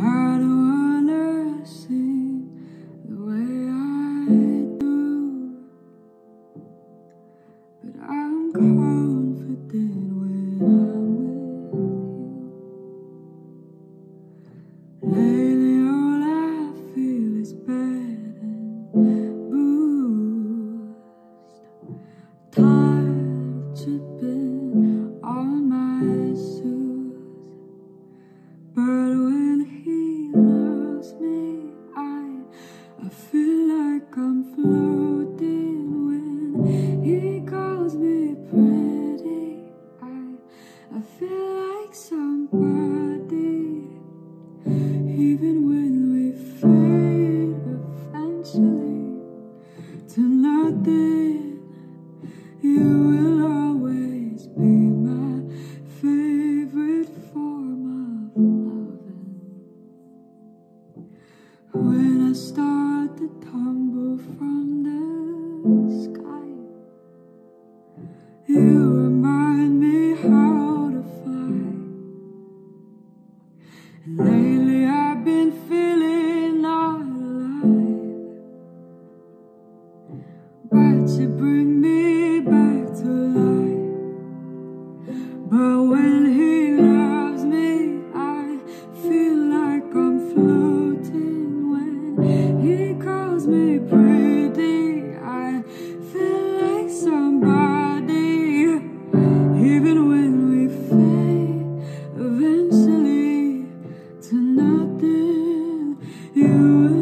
I don't I feel like somebody. Even when we fade eventually to nothing, you will always be my favorite form of loving. When I start to tumble from the sky, You bring me back to life. But when he loves me, I feel like I'm floating. When he calls me pretty, I feel like somebody. Even when we fade, eventually to nothing, you